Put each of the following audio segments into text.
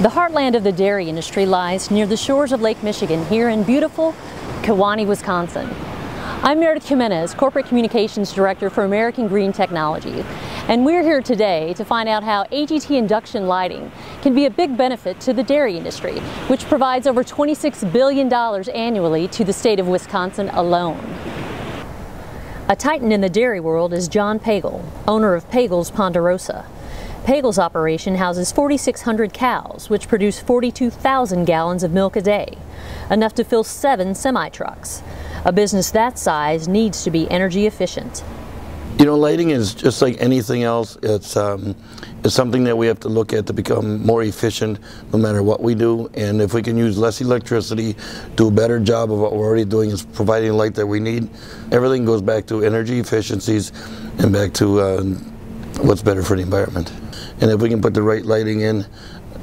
The heartland of the dairy industry lies near the shores of Lake Michigan here in beautiful Kewaunee, Wisconsin. I'm Meredith Jimenez, Corporate Communications Director for American Green Technology, and we're here today to find out how AGT induction lighting can be a big benefit to the dairy industry, which provides over $26 billion annually to the state of Wisconsin alone. A titan in the dairy world is John Pagel, owner of Pagel's Ponderosa. Pagel's operation houses 4,600 cows, which produce 42,000 gallons of milk a day, enough to fill seven semi-trucks. A business that size needs to be energy efficient. You know, lighting is just like anything else. It's um, it's something that we have to look at to become more efficient, no matter what we do. And if we can use less electricity, do a better job of what we're already doing, is providing light that we need. Everything goes back to energy efficiencies and back to uh, what's better for the environment. And if we can put the right lighting in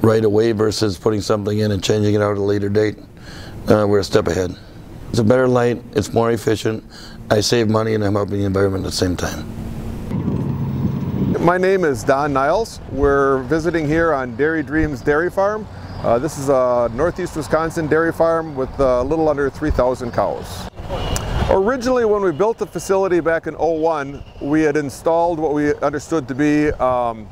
right away versus putting something in and changing it out at a later date, uh, we're a step ahead. It's a better light, it's more efficient, I save money and I'm helping the environment at the same time. My name is Don Niles. We're visiting here on Dairy Dreams Dairy Farm. Uh, this is a northeast Wisconsin dairy farm with a little under 3,000 cows. Originally when we built the facility back in 01, we had installed what we understood to be um,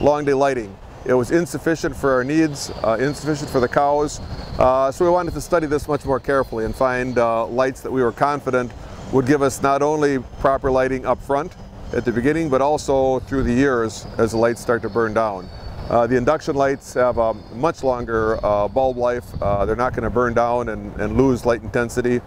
long day lighting. It was insufficient for our needs, uh, insufficient for the cows, uh, so we wanted to study this much more carefully and find uh, lights that we were confident would give us not only proper lighting up front at the beginning, but also through the years as the lights start to burn down. Uh, the induction lights have a much longer uh, bulb life. Uh, they're not going to burn down and, and, lose light intensity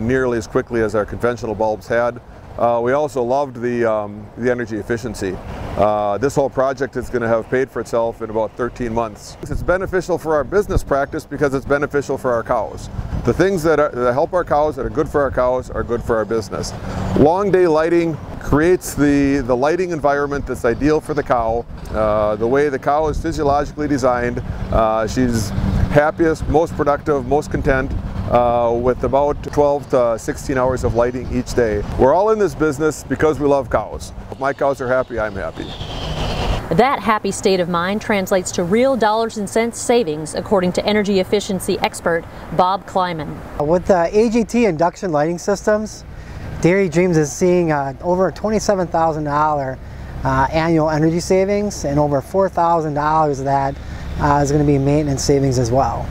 nearly as quickly as our conventional bulbs had. We also loved the, um, the energy efficiency. Uh, this whole project is going to have paid for itself in about 13 months. It's beneficial for our business practice because it's beneficial for our cows. The things that, are, that help our cows, that are good for our cows, are good for our business. Long day lighting creates the, the lighting environment that's ideal for the cow. Uh, the way the cow is physiologically designed, uh, she's happiest, most productive, most content uh, with about 12 to 16 hours of lighting each day. We're all in this business because we love cows. If my cows are happy, I'm happy. That happy state of mind translates to real dollars and cents savings, according to energy efficiency expert Bob Kleiman. With the AGT induction lighting systems, Dairy Dreams is seeing uh, over $27,000 uh, annual energy savings and over $4,000 of that uh, is going to be maintenance savings as well.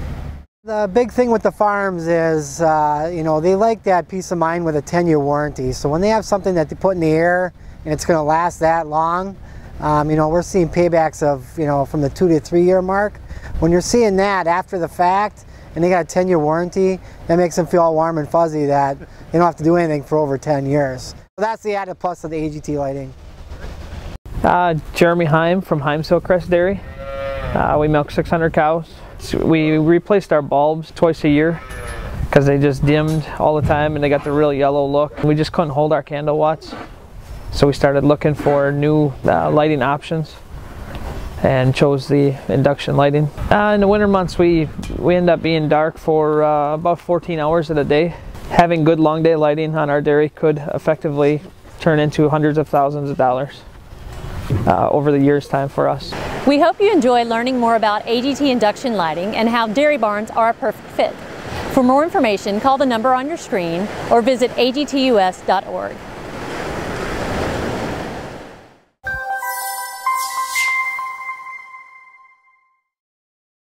The big thing with the farms is, uh, you know, they like that peace of mind with a 10-year warranty. So when they have something that they put in the air and it's going to last that long, um, you know, we're seeing paybacks of, you know, from the two to three year mark. When you're seeing that after the fact and they got a 10-year warranty, that makes them feel all warm and fuzzy that they don't have to do anything for over 10 years. So that's the added plus of the AGT lighting. Uh, Jeremy Heim from Heim's Hillcrest Dairy. Uh, we milk 600 cows we replaced our bulbs twice a year because they just dimmed all the time and they got the real yellow look. We just couldn't hold our candle watts. So we started looking for new uh, lighting options and chose the induction lighting. Uh, in the winter months we, we end up being dark for uh, about 14 hours of the day. Having good long day lighting on our dairy could effectively turn into hundreds of thousands of dollars uh, over the year's time for us. We hope you enjoy learning more about AGT induction lighting and how dairy barns are a perfect fit. For more information, call the number on your screen or visit agtus.org.